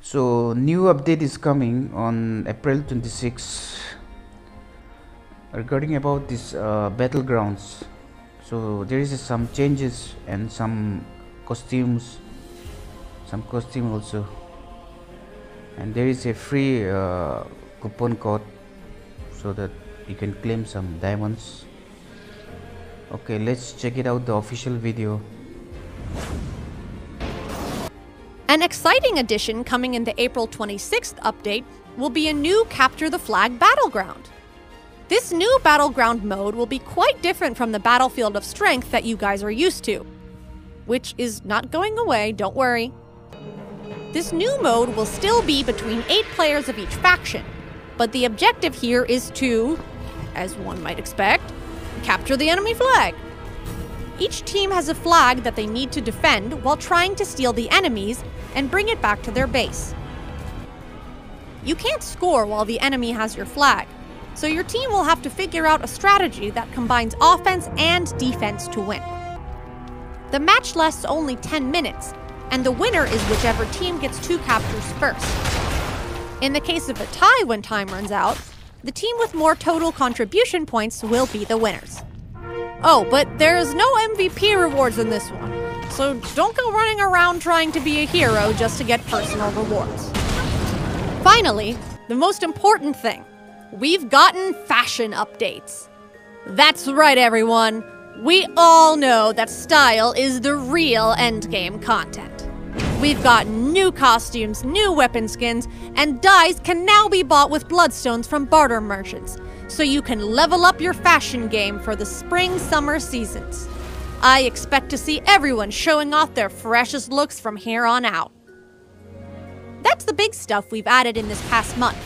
so new update is coming on April 26 regarding about this uh, battlegrounds. So there is uh, some changes and some costumes some costume also. And there is a free uh, coupon code so that you can claim some diamonds. Okay let's check it out the official video An exciting addition coming in the April 26th update will be a new Capture the Flag battleground. This new battleground mode will be quite different from the Battlefield of Strength that you guys are used to, which is not going away, don't worry. This new mode will still be between 8 players of each faction, but the objective here is to, as one might expect, capture the enemy flag. Each team has a flag that they need to defend while trying to steal the enemy's and bring it back to their base. You can't score while the enemy has your flag, so your team will have to figure out a strategy that combines offense and defense to win. The match lasts only 10 minutes, and the winner is whichever team gets two captures first. In the case of a tie when time runs out, the team with more total contribution points will be the winners. Oh, but there's no MVP rewards in this one. So don't go running around trying to be a hero just to get personal rewards. Finally, the most important thing we've gotten fashion updates. That's right, everyone. We all know that style is the real endgame content. We've got new costumes, new weapon skins, and dyes can now be bought with bloodstones from barter merchants, so you can level up your fashion game for the spring summer seasons. I expect to see everyone showing off their freshest looks from here on out. That's the big stuff we've added in this past month.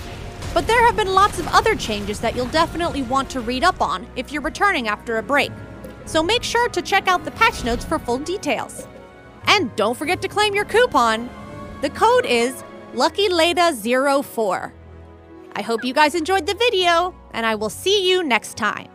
But there have been lots of other changes that you'll definitely want to read up on if you're returning after a break. So make sure to check out the patch notes for full details. And don't forget to claim your coupon. The code is LuckyLeda04. I hope you guys enjoyed the video, and I will see you next time.